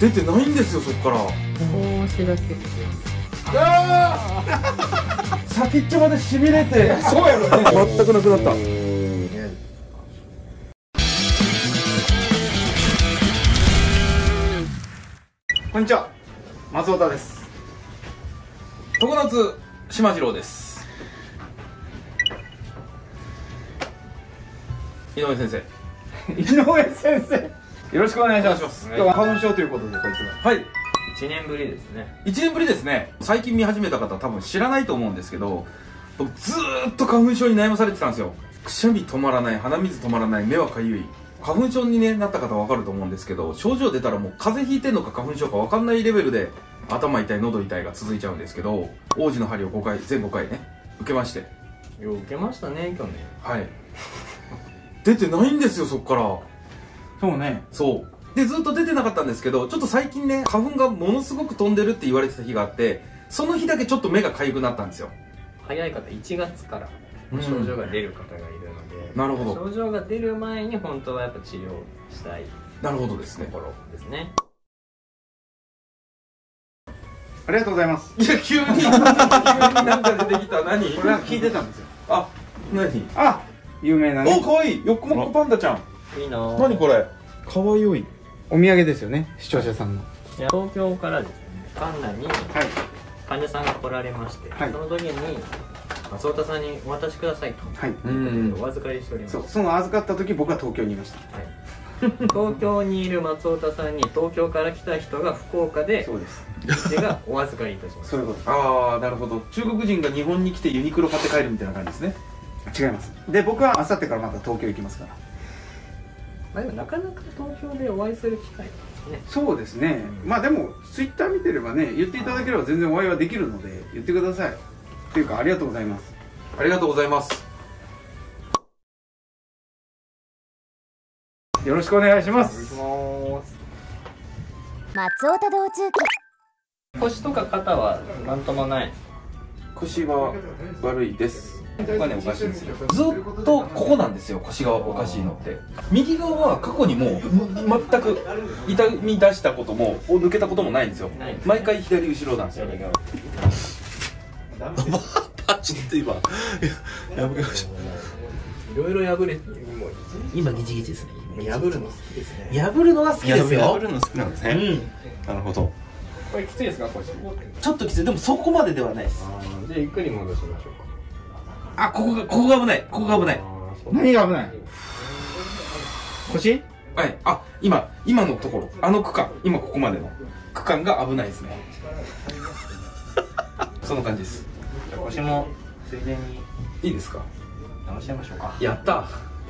出てないんですよそっから。少しだけああ先っちょまでしびれて。そうやろね。全くなくなった。こんにちは。松尾田です。常夏島次郎です。井上先生。井上先生よろしくお願いします。今日は花粉症ということでこいつがはい。1年ぶりですね。1年ぶりですね。最近見始めた方多分知らないと思うんですけど僕ずーっと花粉症に悩まされてたんですよ。くしゃみ止まらない鼻水止まらない目はかゆい。花粉症に、ね、なった方は分かると思うんですけど症状出たらもう風邪ひいてんのか花粉症か分かんないレベルで頭痛い喉痛いが続いちゃうんですけど王子の針を5回全5回ね受けまして。よう受けましたね去年。はい。出てないんですよそっからそうね。そう。でずっと出てなかったんですけどちょっと最近ね花粉がものすごく飛んでるって言われてた日があってその日だけちょっと目が痒くなったんですよ。早い方1月から症状が出る方がいるので、なるほど。症状が出る前に本当はやっぱ治療したいなるほどですね。ところですね。ありがとうございます。いや急に急になんか出てきた。何？これなんか聞いてたんですよ。あ何？あ有名なおね。かわいい。よっこもっこパンダちゃんいいな。ぁ何これ？かわい。いお土産ですよね視聴者さんの。いや東京からですねパンダにはい。患者さんが来られまして、はい。その時に松尾田さんにお渡しくださいとはい。うんお預かりしております。そうその預かった時僕は東京にいました。はい、東京にいる松尾田さんに東京から来た人が福岡でそうです。がお預かりいたします。そういうことああなるほど。中国人が日本に来てユニクロ買って帰るみたいな感じですね。違います。で僕は明後日からまた東京行きますからまあ、でもなかなか東京でお会いする機会がね。そうですね。まあでもツイッター見てればね言っていただければ全然お会いはできるので言ってください。っていうかありがとうございます。ありがとうございます。よろしくお願いします。松尾田道中記腰とか肩はなんともない。腰は悪いですここがねおかしいんですよ。ずっとここなんですよ。腰がおかしいのって。右側は過去にもう全く痛み出したことも抜けたこともないんですよ。毎回左後ろなんですよ。パチンって今。ややめましょいろいろ破れ今ギチギチですね。破るの好きですね。破るのは好きですよ破るの好きなんですね、なるほど。これきついですか？腰ちょっときつい。でもそこまでではないです。じゃあゆっくり戻しましょうかあここがここが危ない。ここが危ない。何が危ない？腰？はい。あ今今のところ。あの区間。今ここまでの。区間が危ないですね。その感じです。じゃあ腰もついでに。いいですか？直しちゃいましょうか。やった。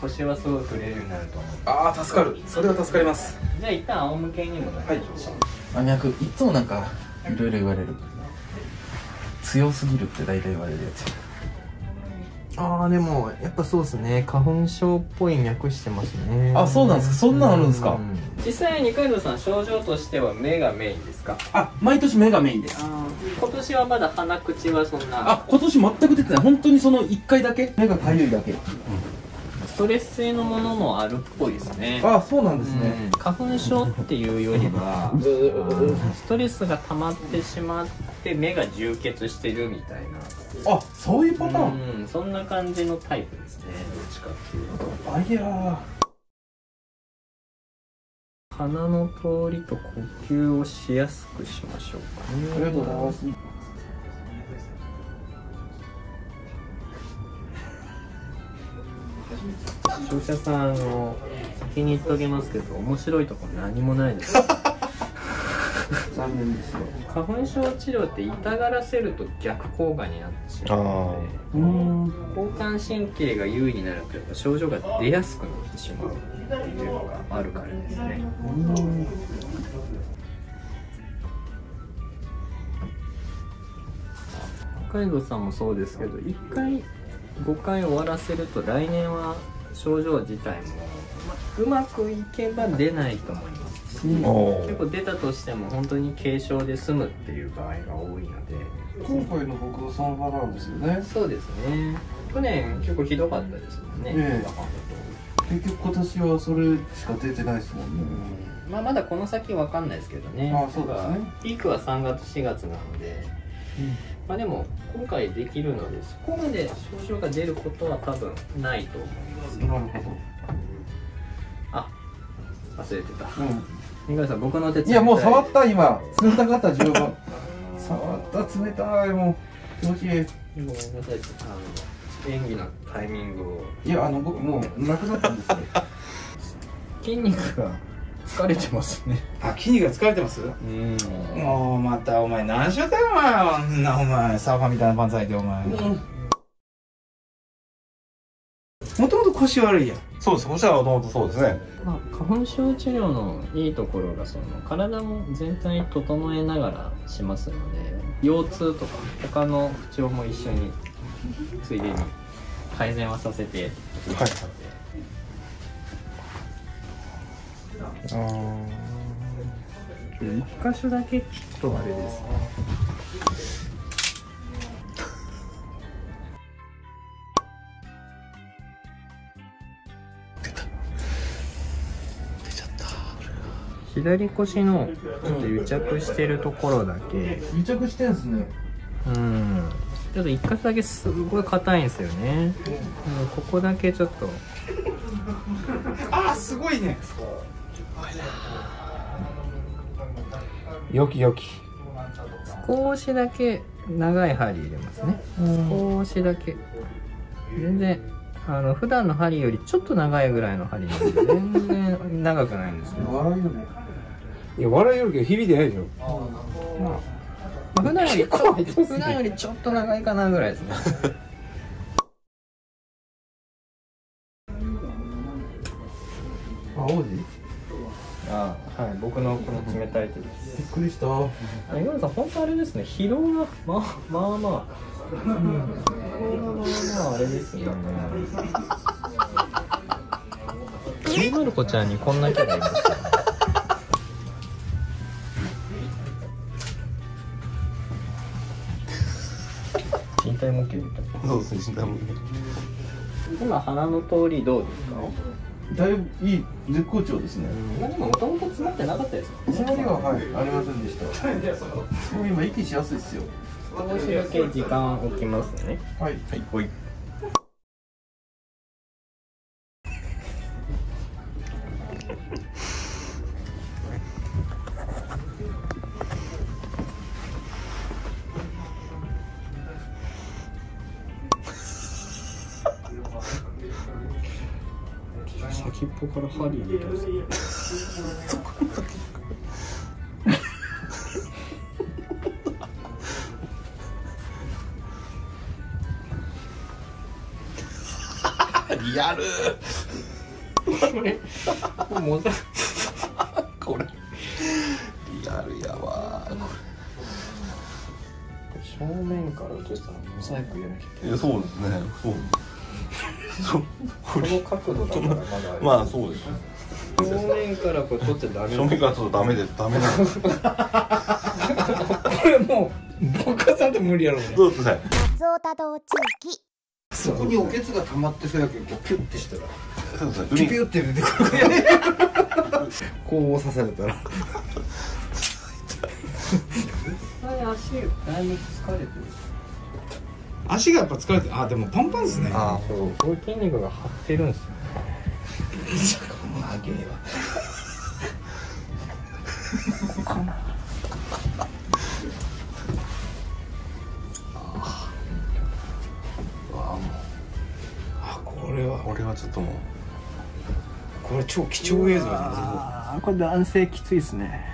腰はすごい触れるようになると思う。ああ助かる。それは助かります。じゃあ一旦仰向けにもなりましょう。か、真逆いつもなんかいろいろ言われる。強すぎるって大体言われるやつああでもやっぱそうですね。花粉症っぽい脈してますね。あそうなんですか？そんなんあるんですか？うん。実際二階堂さん症状としては目がメインですか？あ毎年目がメインです。今年はまだ鼻口はそんな。あ今年全く出てない。本当にその1回だけ？目がかゆいだけ。ストレス性のものもあるっぽいですね。あそうなんですうん。ね花粉症っていうよりはストレスが溜まってしまって目が充血してるみたいな。あそういうパターン？うんそんな感じのタイプですね。どっちかっていうと。あいや鼻の通りと呼吸をしやすくしましょうかありがとうございます。視聴者さんあの先に言っておきますけど面白いところ何もないで。す 残念ですよ。花粉症治療って痛がらせると逆効果になってしまうのでうん交感神経が優位になるとやっぱ症状が出やすくなってしまうっていうのがあるからですね。北海道さんもそうですけど1回5回終わらせると来年は症状自体も、まうまくいけば出ないと思いますし結構出たとしても本当に軽症で済むっていう場合が多いので。今回の僕はそのパターンですよね。そうですね。去年結構ひどかったですもんね、ええ。だから結局今年はそれしか出てないですもんね。まあ、まだこの先わかんないですけどね。あそうですね。ピークは3月4月なので、まあでも今回できるのでそこまで症状が出ることは多分ないと思いますなるほあ忘れてた。どうん三上さん僕の手いやもう触った今。冷たかった十分。触った冷たいもう。気持ちいい。ごめんなさいあの演技のタイミングを。いやあの僕もうなくなったんですよ。筋肉が疲れてますね。あ筋肉が疲れてます？うん。もうまたお前何しよったよお前お前サーファーみたいなパンツ履いてお前。もと腰悪いやん。そうです。こちらはもともとそうですね。まあ、花粉症治療のいいところがその体も全体整えながらしますので腰痛とか他の不調も一緒についでに改善はさせてい。ますので、一箇所だけちょっとあれですね左腰のちょっと癒着してるところだけ。癒着してんすね。うん。ちょっと一箇所だけすごい硬いんですよね、うんここだけちょっと。あーすごいね。よきよき。少しだけ長い針入れますね。少しだけ。全然あの普段の針よりちょっと長いぐらいの針なんで全然長くないんですよ。笑いよねいや笑いよるけど響いてないでしょ。まあ。普段よりちょ普段よりちょっと長いかなぐらいですね。あ王子？あはい僕のこの冷たい手です。びっくりした。あ今田さん本当あれですね。疲労がまあまあまあまあまあまああれですね。ゆうまる子ちゃんにこんなキャラいました体模型みたいな。そうですね。身体も今鼻の通りどうですか？だいぶいい絶好調ですね。まあでももともと詰まってなかったですよつもりははいありませんでした。今息しやすいですよ。少しだけ時間置きますね。はい。はい。モザこれ。リアルやわ正面から落としたらモザイク入れなきゃいけない、そうですね。そう。そう。これ。この角度だからまだあまあ、そうですね。正面からこれ撮っちゃダメ正面からちょっとダメで、ダメなんです。これもう僕さんと無理やろうねそうですね。松尾多動地域そこにおけつが溜まってそうやけどこうピュッてしたらそうですね。ピュピ海ュって出てくるこう刺されたら。足だいぶ疲れてる。足がやっぱ疲れてあでもパンパンですね。あそう。こういう筋肉が張ってるんですよ。長えわあこれは。これはちょっともう。これ超貴重映像だねあこれ男性きついですね。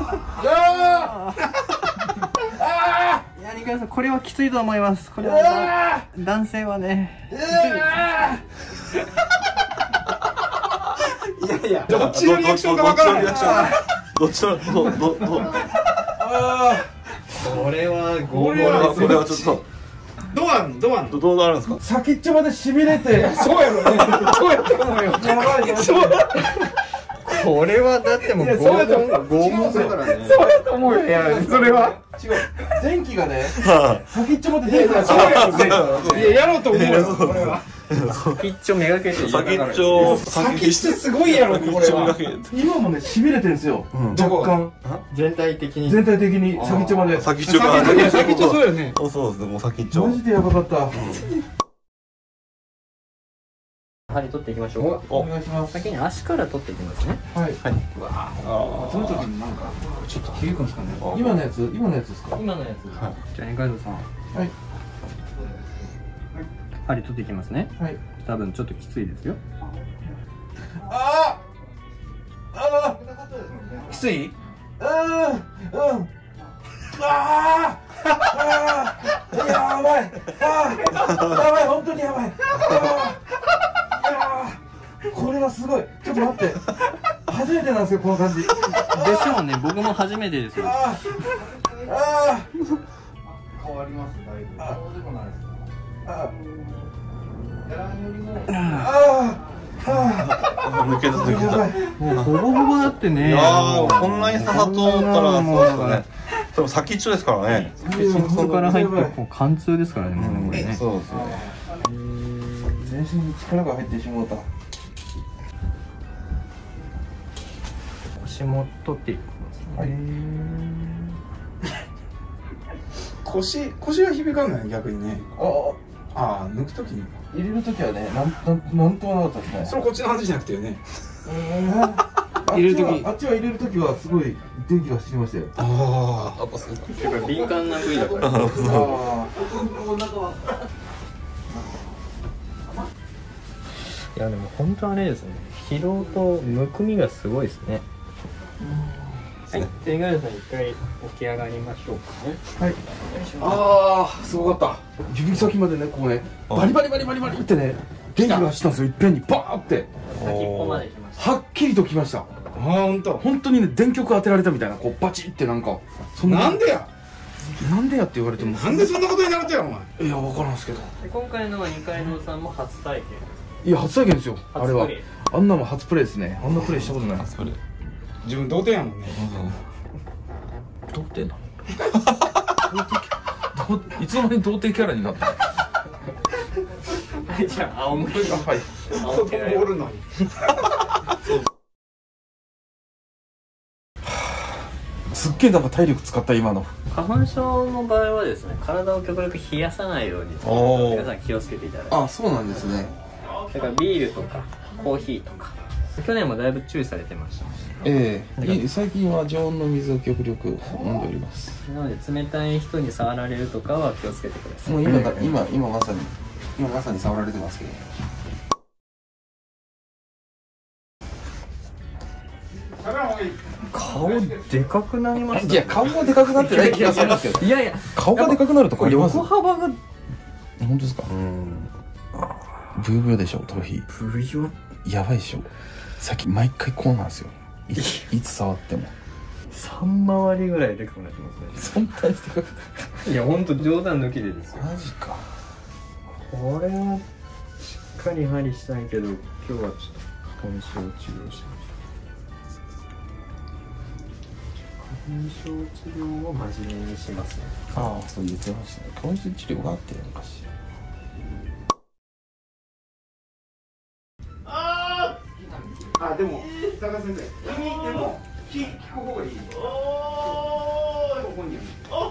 いや、ニカさん、これはきついと思います。これは、男性はね。いやいやどっちのリアクションかわからないどっちのリアクション？どっちの、ど、ど、ど、これは、これはこれはちょっと、どうあんのどうあ、るんですか先っちょまでしびれてそうやろねそうやと思うよやばいそうこれは、だってもう、拷問拷問だからね。そうやと思うよいやそれは違う電気がね先っちょまで出てたらそうやろねやろうと思うよこれは先っちょめがけて先っちょ。先っちょ。すごいやろこれは。今もね痺れてるんですよ、若干全体的に。全体的に先っちょまで。先っちょが先っちょそうよね。そうそうですねもう先っちょ。マジでやばかった、針取っていきましょうか。お。願いします。先に足から取っていきますね。はい。その時になんかちょっと響くんですかね。今のやつ？今のやつですか？今のやつ。じゃあ二階堂さん。はい針取っていきますね。はい。多分ちょっときついですよ。あああきつい？あうんうんあー。あー。やばい。あー。やばい。本当にやばい。あー。いやーこれはすごい。ちょっと待って。初めてなんですよこの感じ。でしょうね。僕も初めてですよ。あー。あ変わります。だいぶ。そうでもないですーあやらんよりもーあー。あ抜けた抜けた。もうほぼほぼだってねいやーこんなに刺さっとったらもうそうですよね。でも先っちょですからね。そこから入ってこう貫通ですからねこれね。そうですね。全身に力が入ってしまった。腰も取っていきますね。腰腰は響かんない逆にね。あああ抜く時に入れるときはねなんなんなんともなかったですね。それこっちの話じゃなくてよね。入れる時。あっちは入れるときはすごい電気が走りましたよ。ああやっぱり敏感な部位だからあいやでも本当あれですね。疲労とむくみがすごいですねはい、手ガさん一回起き上がりましょうかね。はい。ああすごかった。指先までねこうね。バリバリバリバリバリってね電気が走ったんですよ。いっぺんにバーって。先っぽまで来ました。はっきりときました。あ本当。本当にね電極当てられたみたいなこうバチってなんかそな。んでや？なんでやって言われても。なんでそんなことになるとやお前？いや分からんすけど。で今回のは二階堂さんも初体験。いや初体験ですよ。あれは。初プレイ。あんなもん初プレイですね。あんなプレイしたことない。それ自分童貞やもんね。童貞なの？童貞いつの間に童貞キャラになったの？はいじゃあ青森の。はい。青手だよるのにすっげえなんか体力使った今の。花粉症の場合はですね体を極力冷やさないように皆さん気をつけていただいて。あそうなんですね。だからビールとかコーヒーとか去年もだいぶ注意されてましたええ。い最近は常温の水を極力飲んでおります。なので冷たい人に触られるとかは気をつけてください。もう今だ今今まさに今まさに触られてますけど。顔でかくなりましたいや顔がでかくなってない気がするんですけど。いやいや顔がでかくなるとこあります。横幅が本当ですか？うんブヨブヨでしょトロフィー。ブヨやばいでしょさっき毎回こうなんですよ。いつ触っても。3回りぐらいでかくなってますそんなにでかくねい。や本当冗談抜きでですよ。マジか。これはしっかり針したいけど今日はちょっと花粉症治療しましょう花粉症治療を真面目にしますね。ああそう言ってましたね。今週治療があって昔あでも高田先生耳でも聞聞く方がいい。ここにあ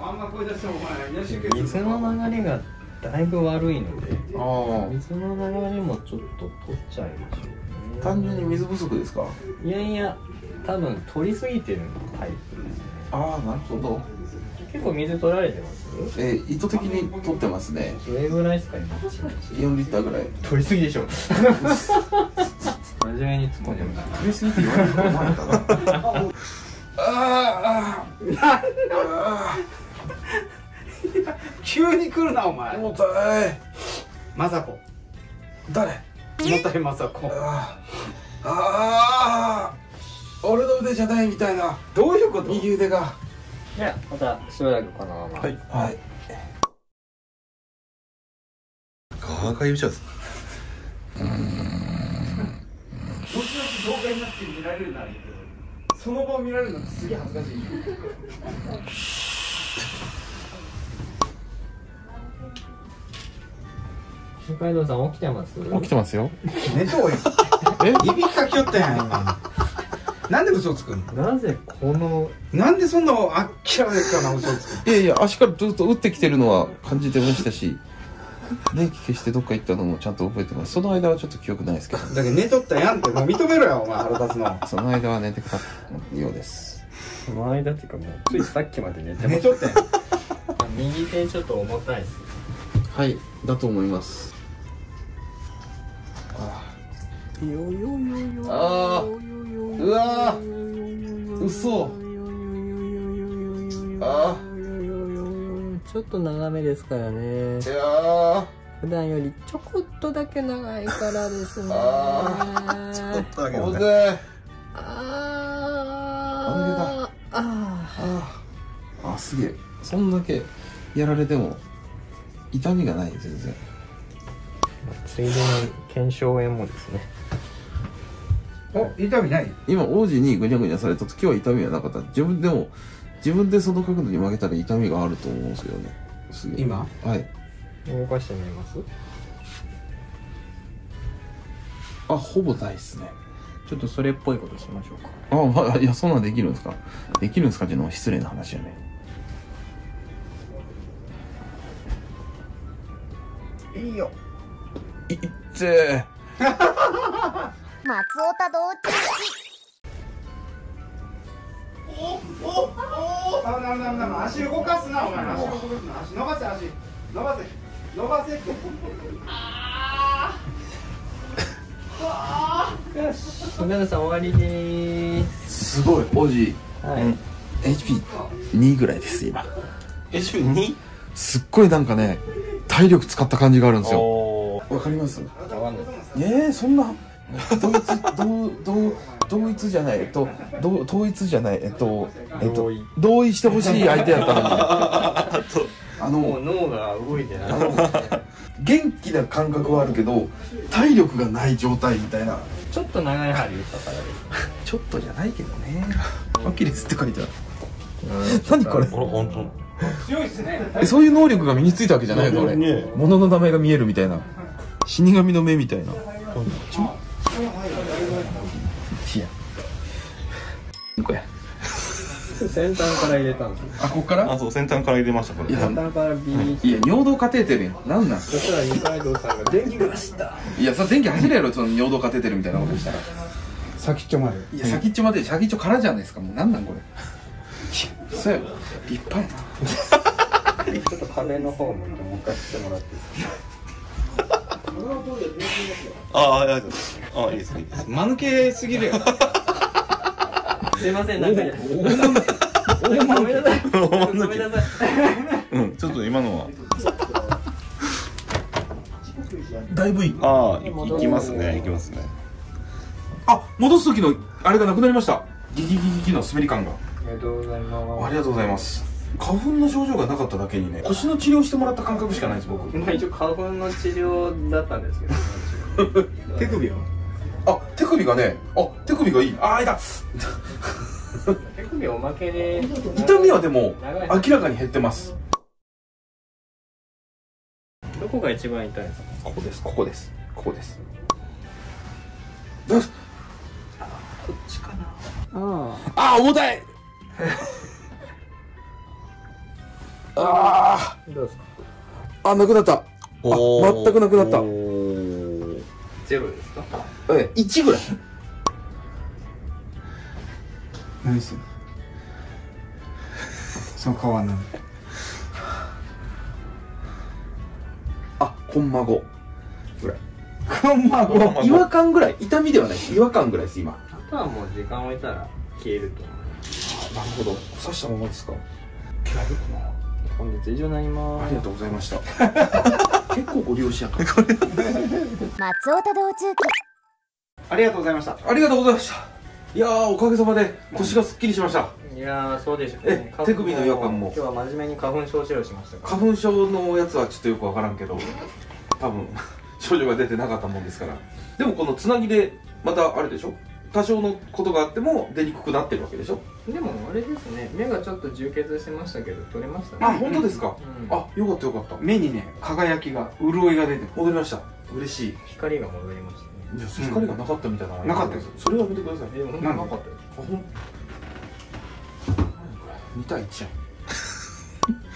あんま声出してもお前水の流れがだいぶ悪いのであ水の流れもちょっと取っちゃいましょうね。あ単純に水不足ですか？いやいや多分取りすぎてるタイプですね。ああなるほど結構水取られてます？えー、意図的に取ってますね。どれぐらいですか今4リッターぐらい。取りすぎでしょ。真面目に突っ込んでます取りすぎって言われると思わなかったなあああ急に来るなおあ前重たいまさこ誰重たいまさこああああ俺の腕じゃないみたいなどういうこと右腕がじゃあまたしばらくこのまま。はい。はい。ガーガー言うちゃう後々動画になって見られるならいいけどその場を見られるのってすげえ恥ずかしい。二階堂さん起きてます？起きてますよ。寝とうよえい。びき かきよったやん。今なんで嘘つくの？なぜこのなんでそんなあっきらかな嘘つくいやいや足からずっと打ってきてるのは感じてましたし電気消してどっか行ったのもちゃんと覚えてます。その間はちょっと記憶ないですけど。のだけど寝とったやんってもう認めろよお前腹立つの。その間は寝てたようです。この間っていうかもうついさっきまで寝てまし寝とったやん。た右手ちょっと重たいです。はいだと思います。あーうわー。嘘。あちょっと長めですからね。ーいやー。普段よりちょこっとだけ長いからですね。あちょっとおぜあー。あああすげえ。そんだけやられても痛みがない全然。ーついでに腱鞘炎もですねお痛みない？今王子にぐにゃぐにゃされた時は痛みはなかった。自分でも自分でその角度に曲げたら痛みがあると思うんですけどね。すげえ今？はい。動かしてみます？あほぼないっすね。ちょっとそれっぽいことしましょうか。あ、まあ、いやそんなんできるんですか？できるんですか？っていうのは失礼な話やね。いいよ。いっぜ 松尾多道中おおおダメダメダメダメ足動かすなお前足動かすな足伸ばせ足伸ばせ伸ばせって今田さん終わりでーすすごい王子はい、HP2 ぐらいです今 HP2? すっごいなんかね体力使った感じがあるんですよわかりますわかんないえー、そんな同一同同同一じゃないえっと同統一じゃないえっとえっと同意同意してほしい相手やったのに。あのもう脳が動いてない。元気な感覚はあるけど体力がない状態みたいな。ちょっと長い針打ったからです。ちょっとじゃないけどね。アキレスって書いてある。うん。何これ？お本当。強いっすね。えそういう能力が身についたわけじゃないの俺ねえ。物の名前が見えるみたいな。死神の目みたいな。ちょこれ。先端から入れたんですよあこっから？あそう先端から入れましたこれ。いや先端からビーッいや尿道カテーテルやん。なんなん？そしたら二階堂さんが電気がした。いやそれ電気走るやろその尿道カテーテルみたいなことしたら。先っちょまで。いや先っちょまで先っちょからじゃないですかもう。なんなんこれ？そうや立派やな。ちょっと壁の方向いて向かってもらっていいですああいやあいいですいいです。間抜けすぎるよ。かすいませんなんか。ごめんなさいごめんなさい。うんちょっと今のは。だいぶいい。ああいきますね。いきますね。あ戻す時のあれがなくなりました。ギギギギギの滑り感がありがとうございますありがとうございます花粉の症状がなかっただけにね腰の治療してもらった感覚しかないです僕まあ一応花粉の治療だったんですけど手首をあ手首がねあ手首がいい。あー痛っ手首おまけで。痛みはでも明らかに減ってます。どこが一番痛いですかここです。ここです。ここです。どうしああ重たい。あ あどうですか？ー。あなくなった。あ全くなくなったゼロですか？え1ぐらい。何する その顔は何？あコンマ5ぐらい。こんまご違和感ぐらい。痛みではない違和感ぐらいです今。あとはもう時間置いたら消えると思うなるほど。刺したままですか？嫌いかな。本日以上になります。ありがとうございました 結構ご利用しやか。ら 松尾多道中記ありがとうございました。ありがとうございました。いやーおかげさまで腰がすっきりしました。いやーそうでしょうえ手首の違和感も。今日は真面目に花粉症治療しました花粉症のやつはちょっとよくわからんけど多分症状が出てなかったもんですから。でもこのつなぎでまたあれでしょ？多少のことがあっても出にくくなってるわけでしょ？でもあれですね目がちょっと充血してましたけど取れましたね。あ本当ですか、うん。あよかったよかった。目にね輝きが潤いが出て。る戻りました。嬉しい。光が戻りましたね。光がなかったみたいな。のがなかったです。それはやめてください。え本当なんでなかったよあほん2対1やん。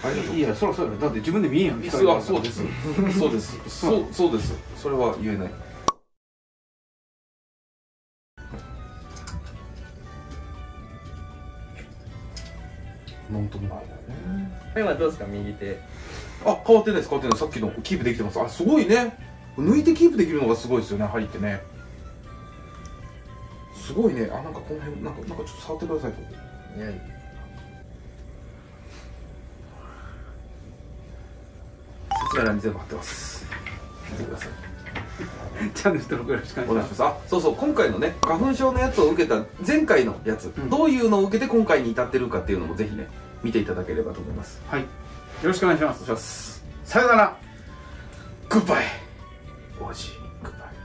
いやそらそうやろ。だって自分で見えんやん そうです。そうです。そうそうです。それは言えないなん。ともない今どうですか？右手。あ変わってないです変わってない。さっきのキープできてます。あすごいね。抜いてキープできるのがすごいですよね針ってね。すごいね。あなんかこの辺なんかなんかちょっと触ってくださいと。い。や説明欄に全部貼ってます。見てください。チャンネル登録よろしくおお願いします。あそうそう今回のね花粉症のやつを受けた前回のやつ、ん。どういうのを受けて今回に至ってるかっていうのもぜひね見ていただければと思います。すはい。よろしくお願いします。お願いしますさよなら。グッバイ王子グッバイ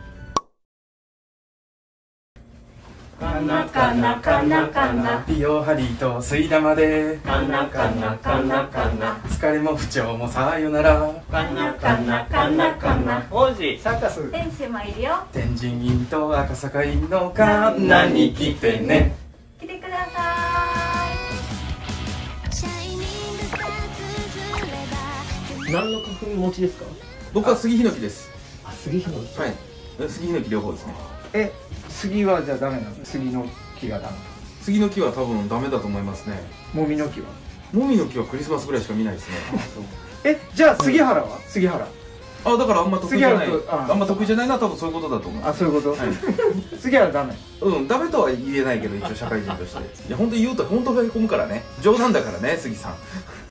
かなかなかなかな。美容針と吸い玉で。かなかなかなかな。疲れも不調もさよなら。かなかなかなかな。王子サーカス。天使もいるよ。天神院と赤坂院のカンナに来てね何の花粉持ちですか？僕は杉ヒノキです。あ杉ひのはい。杉ヒノキ両方ですね。え杉はじゃあダメなの杉の木がダメ。杉の木は多分ダメだと思いますね。もみの木は？もみの木はクリスマスぐらいしか見ないですね。えじゃあ杉原は？杉原。あだからあんま得意じゃない。ああんま得意じゃないのは多分そういうことだと思うあそういうこと、はい。杉原ダメ。うんダメとは言えないけど一応社会人として。いや本当に言うと本当がへこむからね。冗談だからね杉さん